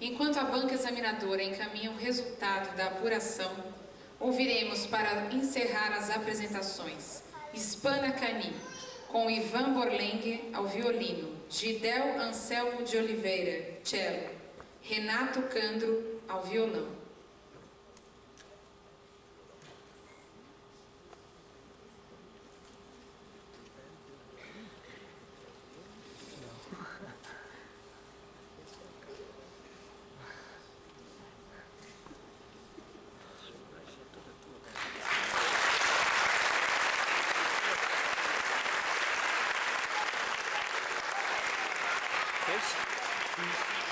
Enquanto a banca examinadora encaminha o resultado da apuração, ouviremos para encerrar as apresentações Hispana Cani, com Ivan Borlengue ao violino, Gidel Anselmo de Oliveira, cello, Renato Candro ao violão. guys.